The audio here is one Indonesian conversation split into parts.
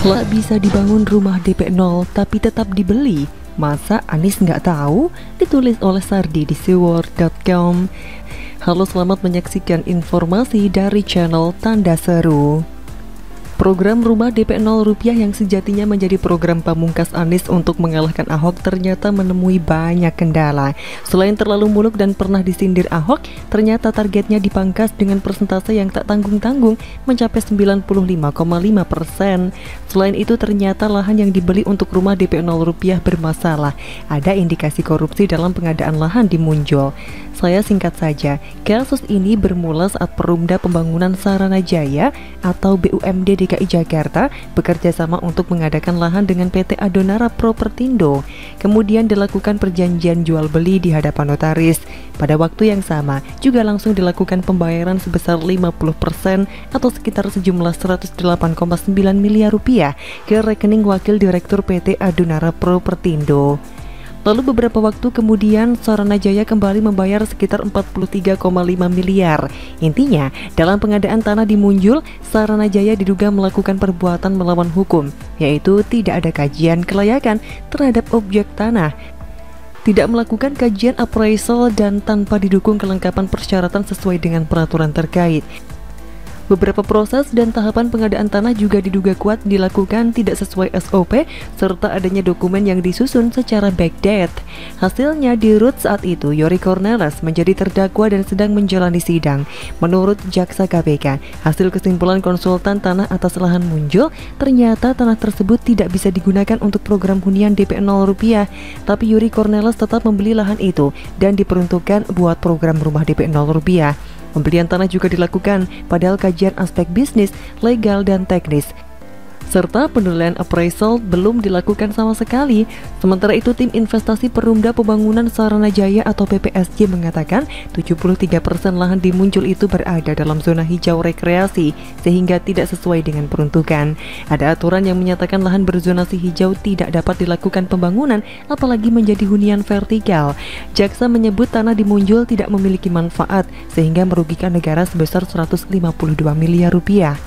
Lah bisa dibangun rumah DP 0 tapi tetap dibeli. Masa Anis nggak tahu? Ditulis oleh Sardi di seaworld.com. Halo selamat menyaksikan informasi dari channel Tanda Seru. Program rumah DP 0 rupiah yang sejatinya menjadi program pamungkas Anies untuk mengalahkan Ahok ternyata menemui banyak kendala. Selain terlalu muluk dan pernah disindir Ahok, ternyata targetnya dipangkas dengan persentase yang tak tanggung-tanggung mencapai 95,5 persen. Selain itu ternyata lahan yang dibeli untuk rumah DP 0 rupiah bermasalah. Ada indikasi korupsi dalam pengadaan lahan di Munjol. Saya singkat saja, kasus ini bermula saat Perumda Pembangunan Sarana Jaya atau BUMD DKI Jakarta bekerja sama untuk mengadakan lahan dengan PT Adonara Propertindo. Kemudian dilakukan perjanjian jual beli di hadapan notaris. Pada waktu yang sama, juga langsung dilakukan pembayaran sebesar 50% atau sekitar sejumlah 108,9 miliar rupiah ke rekening wakil direktur PT Adonara Propertindo. Lalu beberapa waktu kemudian Sarana Jaya kembali membayar sekitar 43,5 miliar. Intinya, dalam pengadaan tanah di Munjul, Sarana Jaya diduga melakukan perbuatan melawan hukum, yaitu tidak ada kajian kelayakan terhadap objek tanah tidak melakukan kajian appraisal dan tanpa didukung kelengkapan persyaratan sesuai dengan peraturan terkait. Beberapa proses dan tahapan pengadaan tanah juga diduga kuat dilakukan tidak sesuai SOP serta adanya dokumen yang disusun secara backdate. Hasilnya di root saat itu Yori Cornelis menjadi terdakwa dan sedang menjalani sidang. Menurut jaksa KPK, hasil kesimpulan konsultan tanah atas lahan muncul ternyata tanah tersebut tidak bisa digunakan untuk program hunian DP 0 rupiah. Tapi Yuri Cornelis tetap membeli lahan itu dan diperuntukkan buat program rumah DP 0 rupiah. Pembelian tanah juga dilakukan, padahal kajian aspek bisnis, legal, dan teknis serta penilaian appraisal belum dilakukan sama sekali. Sementara itu tim investasi Perumda Pembangunan Sarana Jaya atau PPSJ mengatakan 73% lahan di Muncul itu berada dalam zona hijau rekreasi sehingga tidak sesuai dengan peruntukan. Ada aturan yang menyatakan lahan berzonasi hijau tidak dapat dilakukan pembangunan apalagi menjadi hunian vertikal. Jaksa menyebut tanah di Muncul tidak memiliki manfaat sehingga merugikan negara sebesar 152 miliar rupiah.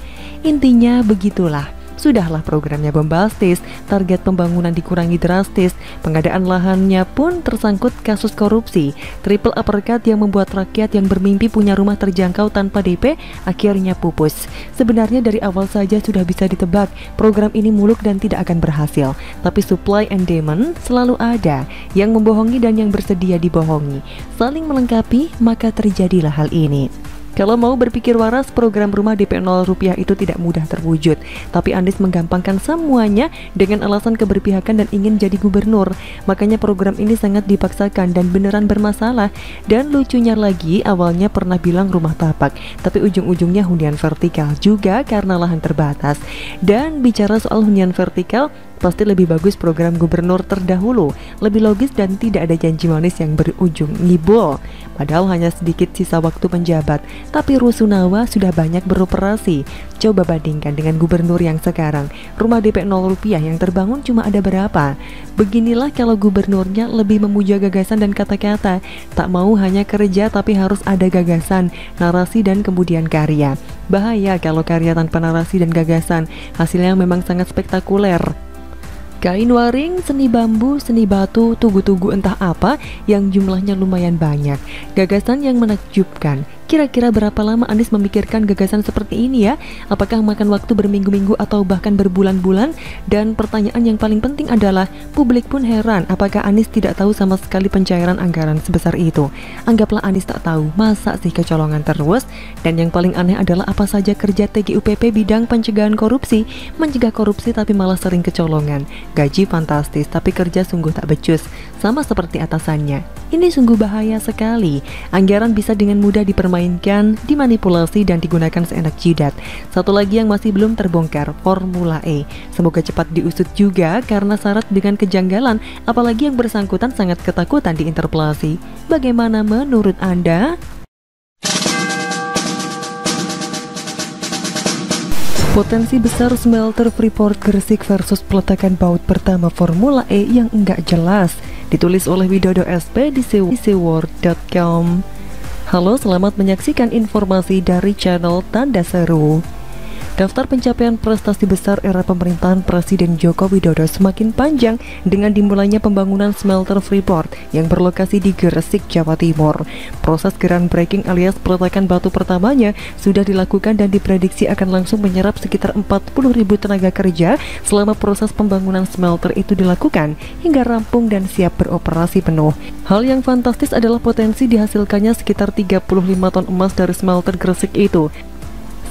Intinya begitulah. Sudahlah programnya bombastis, target pembangunan dikurangi drastis, pengadaan lahannya pun tersangkut kasus korupsi. Triple uppercut yang membuat rakyat yang bermimpi punya rumah terjangkau tanpa DP akhirnya pupus. Sebenarnya dari awal saja sudah bisa ditebak program ini muluk dan tidak akan berhasil. Tapi supply and demand selalu ada, yang membohongi dan yang bersedia dibohongi. Saling melengkapi, maka terjadilah hal ini. Kalau mau berpikir waras, program rumah DP 0 rupiah itu tidak mudah terwujud. Tapi Anies menggampangkan semuanya dengan alasan keberpihakan dan ingin jadi gubernur. Makanya program ini sangat dipaksakan dan beneran bermasalah. Dan lucunya lagi, awalnya pernah bilang rumah tapak, tapi ujung-ujungnya hunian vertikal juga karena lahan terbatas. Dan bicara soal hunian vertikal, Pasti lebih bagus program gubernur terdahulu, lebih logis dan tidak ada janji manis yang berujung ngibul. Padahal hanya sedikit sisa waktu penjabat, tapi Rusunawa sudah banyak beroperasi. Coba bandingkan dengan gubernur yang sekarang, rumah DP 0 rupiah yang terbangun cuma ada berapa? Beginilah kalau gubernurnya lebih memuja gagasan dan kata-kata, tak mau hanya kerja tapi harus ada gagasan, narasi dan kemudian karya. Bahaya kalau karya tanpa narasi dan gagasan, hasilnya memang sangat spektakuler. Kain waring, seni bambu, seni batu, tugu-tugu entah apa yang jumlahnya lumayan banyak. Gagasan yang menakjubkan, Kira-kira berapa lama Anies memikirkan gagasan seperti ini ya? Apakah makan waktu berminggu-minggu atau bahkan berbulan-bulan? Dan pertanyaan yang paling penting adalah, publik pun heran apakah Anies tidak tahu sama sekali pencairan anggaran sebesar itu. Anggaplah Anies tak tahu, masa sih kecolongan terus? Dan yang paling aneh adalah apa saja kerja TGUPP bidang pencegahan korupsi, mencegah korupsi tapi malah sering kecolongan. Gaji fantastis tapi kerja sungguh tak becus, sama seperti atasannya. Ini sungguh bahaya sekali. Anggaran bisa dengan mudah dipermainkan dimanipulasi, dan digunakan seenak jidat. Satu lagi yang masih belum terbongkar, Formula E. Semoga cepat diusut juga karena syarat dengan kejanggalan, apalagi yang bersangkutan sangat ketakutan diinterpelasi. Bagaimana menurut Anda? Potensi besar smelter Freeport Gresik versus peletakan baut pertama Formula E yang enggak jelas Ditulis oleh Widodo SP di seaworld.com Halo, selamat menyaksikan informasi dari channel Tanda Seru. Daftar pencapaian prestasi besar era pemerintahan Presiden Joko Widodo semakin panjang dengan dimulainya pembangunan smelter Freeport yang berlokasi di Gresik, Jawa Timur. Proses groundbreaking alias peletakan batu pertamanya sudah dilakukan dan diprediksi akan langsung menyerap sekitar 40 ribu tenaga kerja selama proses pembangunan smelter itu dilakukan hingga rampung dan siap beroperasi penuh. Hal yang fantastis adalah potensi dihasilkannya sekitar 35 ton emas dari smelter Gresik itu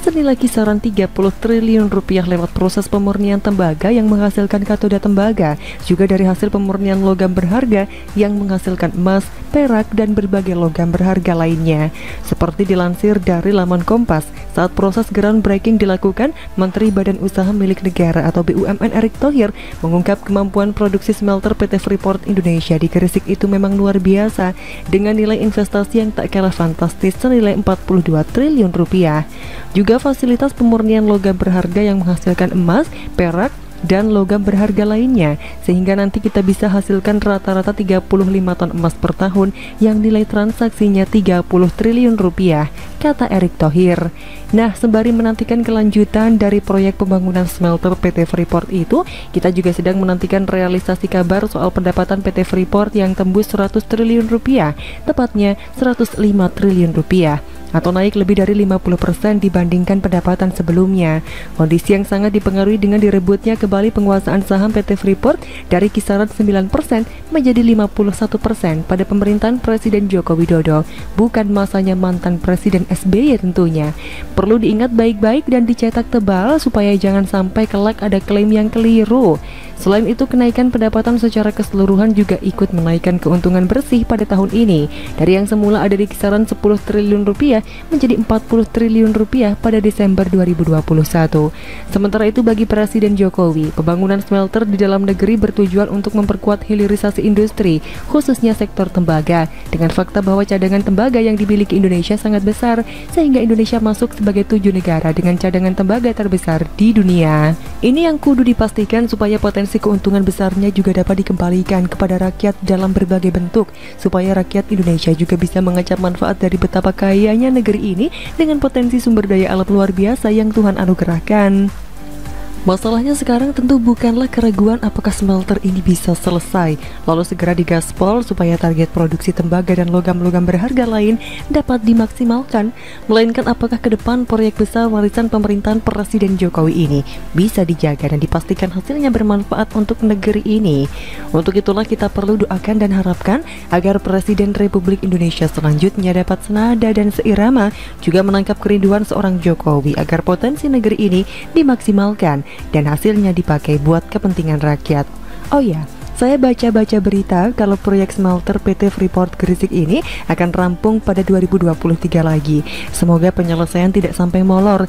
senilai kisaran 30 triliun rupiah lewat proses pemurnian tembaga yang menghasilkan katoda tembaga, juga dari hasil pemurnian logam berharga yang menghasilkan emas, perak, dan berbagai logam berharga lainnya. Seperti dilansir dari laman Kompas, saat proses groundbreaking dilakukan, Menteri Badan Usaha Milik Negara atau BUMN Erick Thohir mengungkap kemampuan produksi smelter PT Freeport Indonesia di Gresik itu memang luar biasa dengan nilai investasi yang tak kalah fantastis senilai 42 triliun rupiah. Juga fasilitas pemurnian logam berharga yang menghasilkan emas, perak, dan logam berharga lainnya sehingga nanti kita bisa hasilkan rata-rata 35 ton emas per tahun yang nilai transaksinya 30 triliun rupiah kata Erick Thohir. Nah sembari menantikan kelanjutan dari proyek pembangunan smelter PT Freeport itu kita juga sedang menantikan realisasi kabar soal pendapatan PT Freeport yang tembus 100 triliun rupiah tepatnya 105 triliun rupiah atau naik lebih dari 50% dibandingkan pendapatan sebelumnya. Kondisi yang sangat dipengaruhi dengan direbutnya kembali penguasaan saham PT Freeport dari kisaran 9% menjadi 51% pada pemerintahan Presiden Joko Widodo, bukan masanya mantan Presiden SBY tentunya. Perlu diingat baik-baik dan dicetak tebal supaya jangan sampai kelak ada klaim yang keliru. Selain itu, kenaikan pendapatan secara keseluruhan juga ikut menaikkan keuntungan bersih pada tahun ini dari yang semula ada di kisaran 10 triliun rupiah menjadi 40 triliun rupiah pada Desember 2021. Sementara itu bagi Presiden Jokowi, pembangunan smelter di dalam negeri bertujuan untuk memperkuat hilirisasi industri, khususnya sektor tembaga, dengan fakta bahwa cadangan tembaga yang dimiliki Indonesia sangat besar, sehingga Indonesia masuk sebagai tujuh negara dengan cadangan tembaga terbesar di dunia. Ini yang kudu dipastikan supaya potensi keuntungan besarnya juga dapat dikembalikan kepada rakyat dalam berbagai bentuk, supaya rakyat Indonesia juga bisa mengecap manfaat dari betapa kayanya negeri ini dengan potensi sumber daya alam luar biasa yang Tuhan anugerahkan. Masalahnya sekarang tentu bukanlah keraguan apakah smelter ini bisa selesai, lalu segera digaspol supaya target produksi tembaga dan logam-logam berharga lain dapat dimaksimalkan, melainkan apakah ke depan proyek besar warisan pemerintahan Presiden Jokowi ini bisa dijaga dan dipastikan hasilnya bermanfaat untuk negeri ini. Untuk itulah kita perlu doakan dan harapkan agar Presiden Republik Indonesia selanjutnya dapat senada dan seirama juga menangkap kerinduan seorang Jokowi agar potensi negeri ini dimaksimalkan dan hasilnya dipakai buat kepentingan rakyat. Oh ya, saya baca-baca berita kalau proyek smelter PT Freeport Gresik ini akan rampung pada 2023 lagi. Semoga penyelesaian tidak sampai molor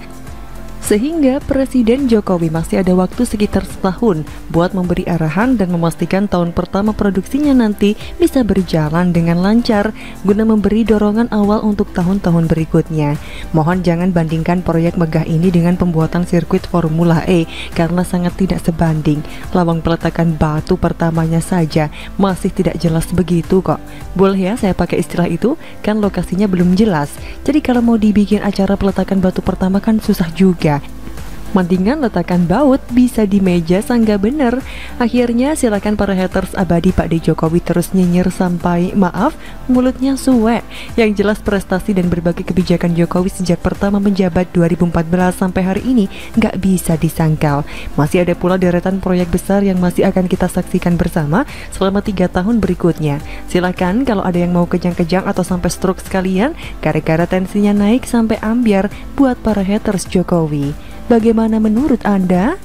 sehingga Presiden Jokowi masih ada waktu sekitar setahun buat memberi arahan dan memastikan tahun pertama produksinya nanti bisa berjalan dengan lancar guna memberi dorongan awal untuk tahun-tahun berikutnya. Mohon jangan bandingkan proyek megah ini dengan pembuatan sirkuit Formula E karena sangat tidak sebanding. Lawang peletakan batu pertamanya saja masih tidak jelas begitu kok. Boleh ya saya pakai istilah itu? Kan lokasinya belum jelas. Jadi kalau mau dibikin acara peletakan batu pertama kan susah juga Mendingan letakkan baut bisa di meja sangga bener. Akhirnya silakan para haters abadi Pak D Jokowi terus nyinyir sampai maaf mulutnya suwe. Yang jelas prestasi dan berbagai kebijakan Jokowi sejak pertama menjabat 2014 sampai hari ini nggak bisa disangkal. Masih ada pula deretan proyek besar yang masih akan kita saksikan bersama selama tiga tahun berikutnya. Silakan kalau ada yang mau kejang-kejang atau sampai stroke sekalian Gara-gara tensinya naik sampai ambiar buat para haters Jokowi Bagaimana menurut Anda?